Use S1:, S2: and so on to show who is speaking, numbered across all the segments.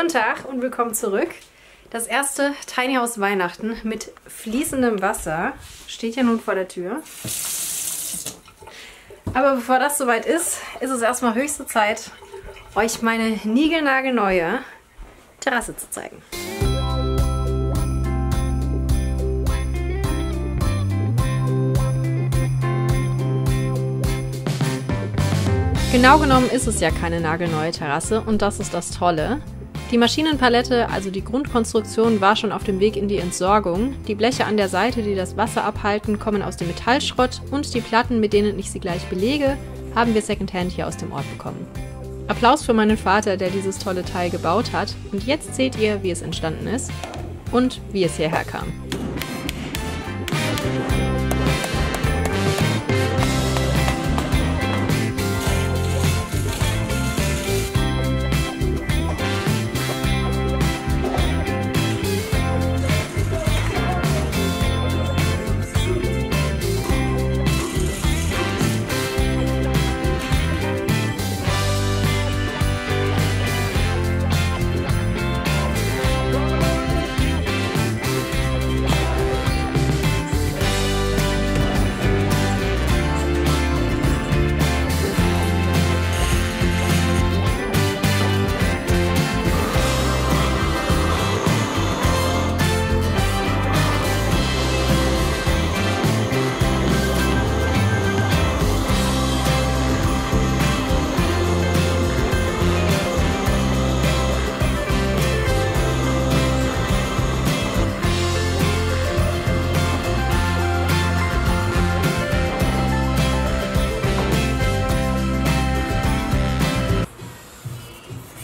S1: Guten Tag und willkommen zurück. Das erste Tiny House Weihnachten mit fließendem Wasser steht ja nun vor der Tür. Aber bevor das soweit ist, ist es erstmal höchste Zeit, euch meine niegelnagelneue Terrasse zu zeigen. Genau genommen ist es ja keine nagelneue Terrasse und das ist das Tolle. Die Maschinenpalette, also die Grundkonstruktion, war schon auf dem Weg in die Entsorgung. Die Bleche an der Seite, die das Wasser abhalten, kommen aus dem Metallschrott und die Platten, mit denen ich sie gleich belege, haben wir Secondhand hier aus dem Ort bekommen. Applaus für meinen Vater, der dieses tolle Teil gebaut hat. Und jetzt seht ihr, wie es entstanden ist und wie es hierher kam.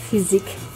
S1: physique.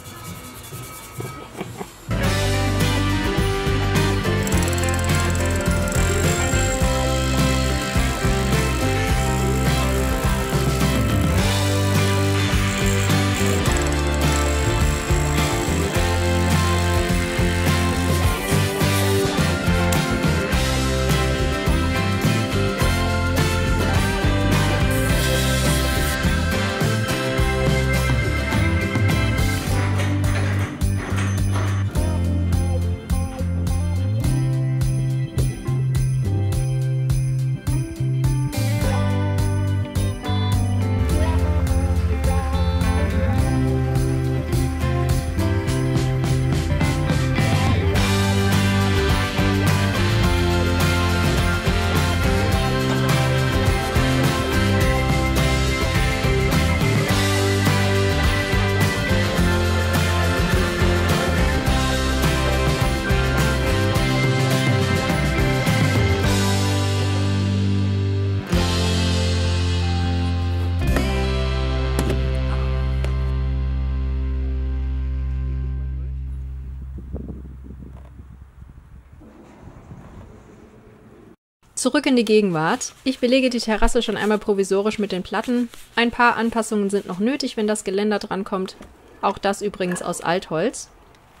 S1: Zurück in die Gegenwart. Ich belege die Terrasse schon einmal provisorisch mit den Platten. Ein paar Anpassungen sind noch nötig, wenn das Geländer drankommt. Auch das übrigens aus Altholz.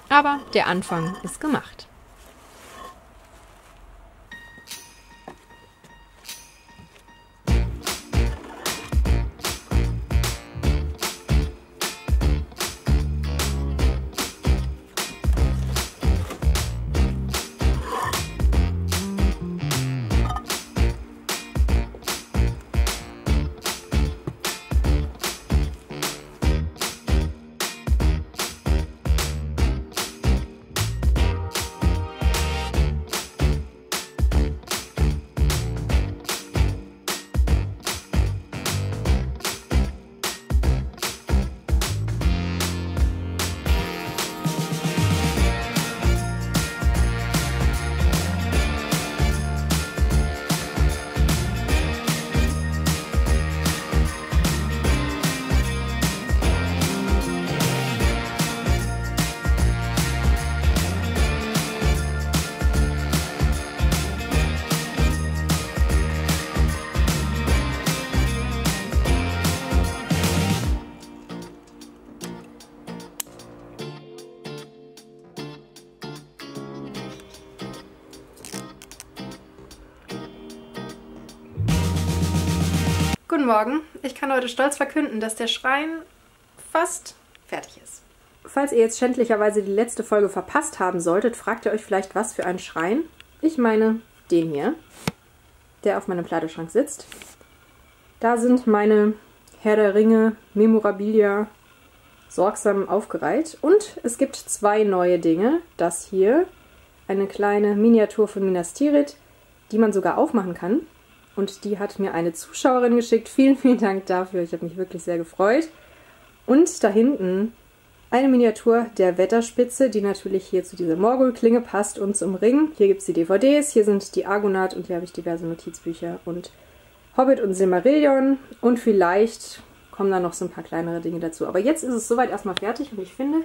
S1: Aber der Anfang ist gemacht. Guten Morgen. Ich kann heute stolz verkünden, dass der Schrein fast fertig ist. falls ihr jetzt schändlicherweise die letzte Folge verpasst haben solltet, fragt ihr euch vielleicht, was für ein Schrein. Ich meine den hier, der auf meinem Kleiderschrank sitzt. Da sind meine Herr der Ringe Memorabilia sorgsam aufgereiht. Und es gibt zwei neue Dinge. Das hier, eine kleine Miniatur von Minas Tirith, die man sogar aufmachen kann. Und die hat mir eine Zuschauerin geschickt. Vielen, vielen Dank dafür. Ich habe mich wirklich sehr gefreut. Und da hinten eine Miniatur der Wetterspitze, die natürlich hier zu dieser Morgul-Klinge passt und zum Ring. Hier gibt es die DVDs, hier sind die Argonaut und hier habe ich diverse Notizbücher und Hobbit und Silmarillion. Und vielleicht kommen da noch so ein paar kleinere Dinge dazu. Aber jetzt ist es soweit erstmal fertig und ich finde,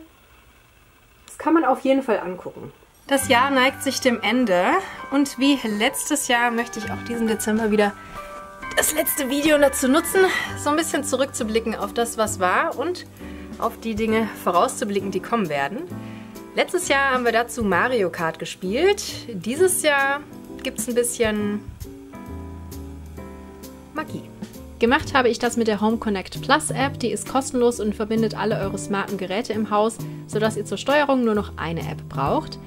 S1: das kann man auf jeden Fall angucken. Das Jahr neigt sich dem Ende und wie letztes Jahr möchte ich auch diesen Dezember wieder das letzte Video dazu nutzen, so ein bisschen zurückzublicken auf das, was war und auf die Dinge vorauszublicken, die kommen werden. Letztes Jahr haben wir dazu Mario Kart gespielt. Dieses Jahr gibt es ein bisschen Magie. Gemacht habe ich das mit der Home Connect Plus App. Die ist kostenlos und verbindet alle eure smarten Geräte im Haus, sodass ihr zur Steuerung nur noch eine App braucht.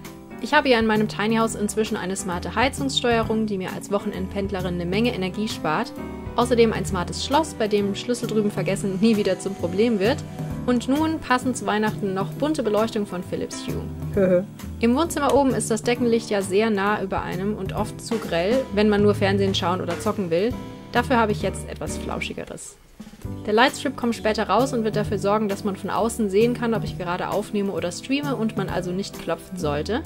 S1: Ich habe ja in meinem Tiny House inzwischen eine smarte Heizungssteuerung, die mir als Wochenendpendlerin eine Menge Energie spart. Außerdem ein smartes Schloss, bei dem Schlüssel drüben vergessen nie wieder zum Problem wird. Und nun passend zu Weihnachten noch bunte Beleuchtung von Philips Hue. Im Wohnzimmer oben ist das Deckenlicht ja sehr nah über einem und oft zu grell, wenn man nur Fernsehen schauen oder zocken will. Dafür habe ich jetzt etwas Flauschigeres. Der Lightstrip kommt später raus und wird dafür sorgen, dass man von außen sehen kann, ob ich gerade aufnehme oder streame und man also nicht klopfen sollte.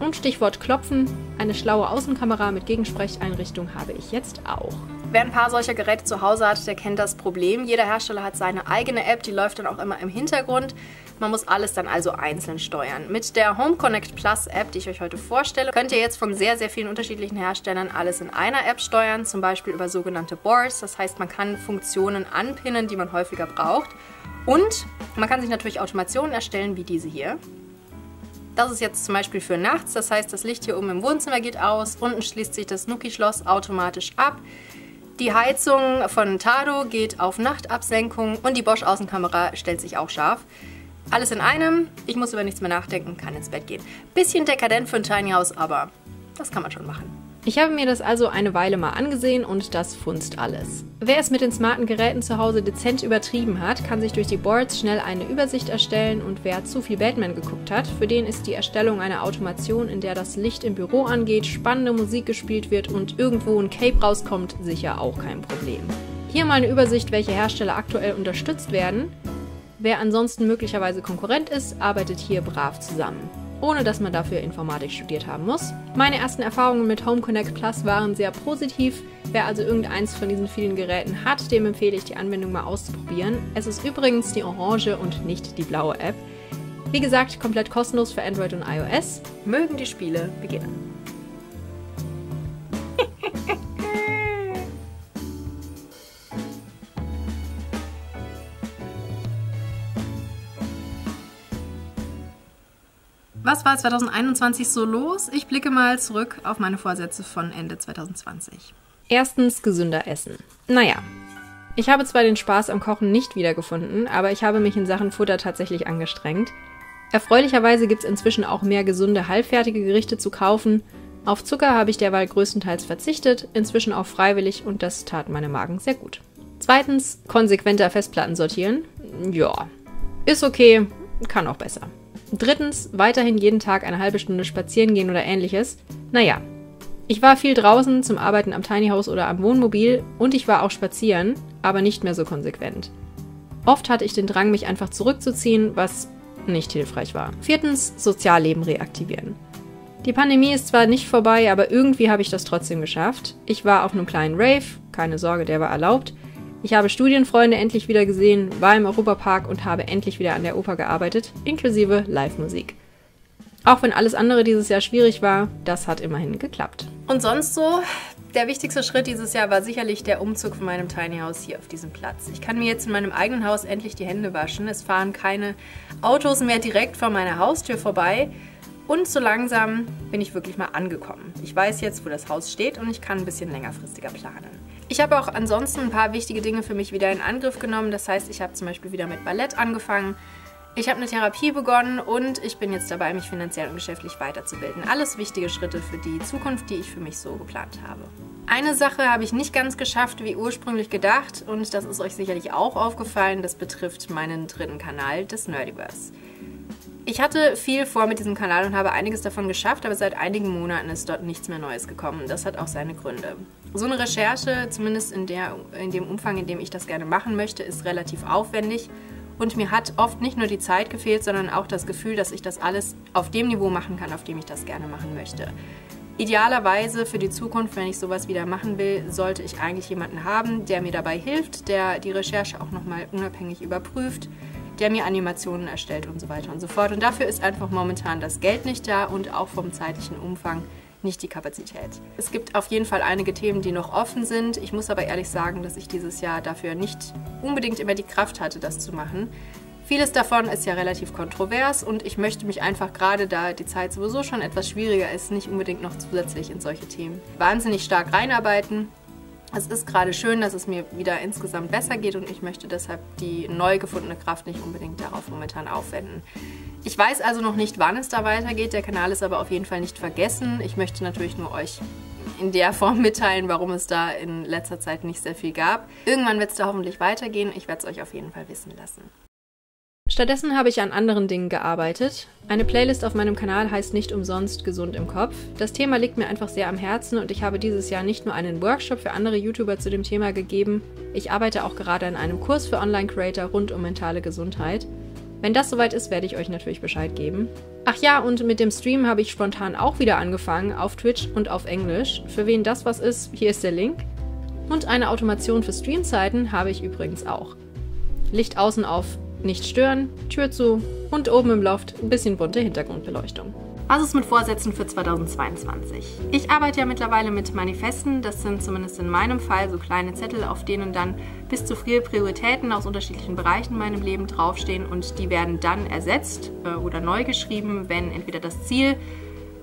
S1: Und Stichwort Klopfen, eine schlaue Außenkamera mit Gegensprecheinrichtung habe ich jetzt auch. Wer ein paar solcher Geräte zu Hause hat, der kennt das Problem. Jeder Hersteller hat seine eigene App, die läuft dann auch immer im Hintergrund. Man muss alles dann also einzeln steuern. Mit der Home Connect Plus App, die ich euch heute vorstelle, könnt ihr jetzt von sehr, sehr vielen unterschiedlichen Herstellern alles in einer App steuern, zum Beispiel über sogenannte Boards. Das heißt, man kann Funktionen anpinnen, die man häufiger braucht. Und man kann sich natürlich Automationen erstellen, wie diese hier. Das ist jetzt zum Beispiel für nachts, das heißt, das Licht hier oben im Wohnzimmer geht aus, unten schließt sich das Nuki-Schloss automatisch ab. Die Heizung von Tado geht auf Nachtabsenkung und die Bosch Außenkamera stellt sich auch scharf. Alles in einem, ich muss über nichts mehr nachdenken, kann ins Bett gehen. Bisschen dekadent für ein Tiny House, aber das kann man schon machen. Ich habe mir das also eine Weile mal angesehen und das funzt alles. Wer es mit den smarten Geräten zu Hause dezent übertrieben hat, kann sich durch die Boards schnell eine Übersicht erstellen und wer zu viel Batman geguckt hat, für den ist die Erstellung einer Automation, in der das Licht im Büro angeht, spannende Musik gespielt wird und irgendwo ein Cape rauskommt, sicher auch kein Problem. Hier mal eine Übersicht, welche Hersteller aktuell unterstützt werden. Wer ansonsten möglicherweise Konkurrent ist, arbeitet hier brav zusammen ohne dass man dafür Informatik studiert haben muss. Meine ersten Erfahrungen mit Home Connect Plus waren sehr positiv. Wer also irgendeins von diesen vielen Geräten hat, dem empfehle ich die Anwendung mal auszuprobieren. Es ist übrigens die orange und nicht die blaue App. Wie gesagt, komplett kostenlos für Android und iOS. Mögen die Spiele beginnen. Was war 2021 so los? Ich blicke mal zurück auf meine Vorsätze von Ende 2020. Erstens gesünder essen. Naja, ich habe zwar den Spaß am Kochen nicht wiedergefunden, aber ich habe mich in Sachen Futter tatsächlich angestrengt. Erfreulicherweise gibt es inzwischen auch mehr gesunde, halbfertige Gerichte zu kaufen. Auf Zucker habe ich derweil größtenteils verzichtet, inzwischen auch freiwillig und das tat meinem Magen sehr gut. Zweitens, konsequenter Festplatten sortieren. Ja, ist okay, kann auch besser. Drittens, weiterhin jeden Tag eine halbe Stunde spazieren gehen oder ähnliches. Naja, ich war viel draußen zum Arbeiten am Tiny House oder am Wohnmobil und ich war auch spazieren, aber nicht mehr so konsequent. Oft hatte ich den Drang, mich einfach zurückzuziehen, was nicht hilfreich war. Viertens, Sozialleben reaktivieren. Die Pandemie ist zwar nicht vorbei, aber irgendwie habe ich das trotzdem geschafft. Ich war auf einem kleinen Rave, keine Sorge, der war erlaubt, ich habe Studienfreunde endlich wieder gesehen, war im Europapark und habe endlich wieder an der Oper gearbeitet, inklusive Live-Musik. Auch wenn alles andere dieses Jahr schwierig war, das hat immerhin geklappt. Und sonst so? Der wichtigste Schritt dieses Jahr war sicherlich der Umzug von meinem Tiny House hier auf diesem Platz. Ich kann mir jetzt in meinem eigenen Haus endlich die Hände waschen. Es fahren keine Autos mehr direkt vor meiner Haustür vorbei. Und so langsam bin ich wirklich mal angekommen. Ich weiß jetzt, wo das Haus steht und ich kann ein bisschen längerfristiger planen. Ich habe auch ansonsten ein paar wichtige Dinge für mich wieder in Angriff genommen. Das heißt, ich habe zum Beispiel wieder mit Ballett angefangen. Ich habe eine Therapie begonnen und ich bin jetzt dabei, mich finanziell und geschäftlich weiterzubilden. Alles wichtige Schritte für die Zukunft, die ich für mich so geplant habe. Eine Sache habe ich nicht ganz geschafft, wie ursprünglich gedacht, und das ist euch sicherlich auch aufgefallen. Das betrifft meinen dritten Kanal, des Nerdiverse. Ich hatte viel vor mit diesem Kanal und habe einiges davon geschafft, aber seit einigen Monaten ist dort nichts mehr Neues gekommen. Das hat auch seine Gründe. So eine Recherche, zumindest in, der, in dem Umfang, in dem ich das gerne machen möchte, ist relativ aufwendig und mir hat oft nicht nur die Zeit gefehlt, sondern auch das Gefühl, dass ich das alles auf dem Niveau machen kann, auf dem ich das gerne machen möchte. Idealerweise für die Zukunft, wenn ich sowas wieder machen will, sollte ich eigentlich jemanden haben, der mir dabei hilft, der die Recherche auch nochmal unabhängig überprüft, der mir Animationen erstellt und so weiter und so fort. Und dafür ist einfach momentan das Geld nicht da und auch vom zeitlichen Umfang nicht die Kapazität. Es gibt auf jeden Fall einige Themen, die noch offen sind. Ich muss aber ehrlich sagen, dass ich dieses Jahr dafür nicht unbedingt immer die Kraft hatte, das zu machen. Vieles davon ist ja relativ kontrovers und ich möchte mich einfach gerade da die Zeit sowieso schon etwas schwieriger ist, nicht unbedingt noch zusätzlich in solche Themen wahnsinnig stark reinarbeiten. Es ist gerade schön, dass es mir wieder insgesamt besser geht und ich möchte deshalb die neu gefundene Kraft nicht unbedingt darauf momentan aufwenden. Ich weiß also noch nicht, wann es da weitergeht. Der Kanal ist aber auf jeden Fall nicht vergessen. Ich möchte natürlich nur euch in der Form mitteilen, warum es da in letzter Zeit nicht sehr viel gab. Irgendwann wird es da hoffentlich weitergehen. Ich werde es euch auf jeden Fall wissen lassen. Stattdessen habe ich an anderen Dingen gearbeitet. Eine Playlist auf meinem Kanal heißt nicht umsonst Gesund im Kopf. Das Thema liegt mir einfach sehr am Herzen und ich habe dieses Jahr nicht nur einen Workshop für andere YouTuber zu dem Thema gegeben, ich arbeite auch gerade an einem Kurs für Online-Creator rund um mentale Gesundheit. Wenn das soweit ist, werde ich euch natürlich Bescheid geben. Ach ja, und mit dem Stream habe ich spontan auch wieder angefangen, auf Twitch und auf Englisch. Für wen das was ist, hier ist der Link. Und eine Automation für Streamzeiten habe ich übrigens auch. Licht außen auf nicht stören, Tür zu und oben im Loft ein bisschen bunte Hintergrundbeleuchtung. Was ist mit Vorsätzen für 2022? Ich arbeite ja mittlerweile mit Manifesten. Das sind zumindest in meinem Fall so kleine Zettel, auf denen dann bis zu vier Prioritäten aus unterschiedlichen Bereichen in meinem Leben draufstehen und die werden dann ersetzt äh, oder neu geschrieben, wenn entweder das Ziel,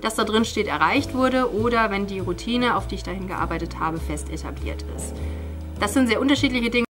S1: das da drin steht, erreicht wurde oder wenn die Routine, auf die ich dahin gearbeitet habe, fest etabliert ist. Das sind sehr unterschiedliche Dinge.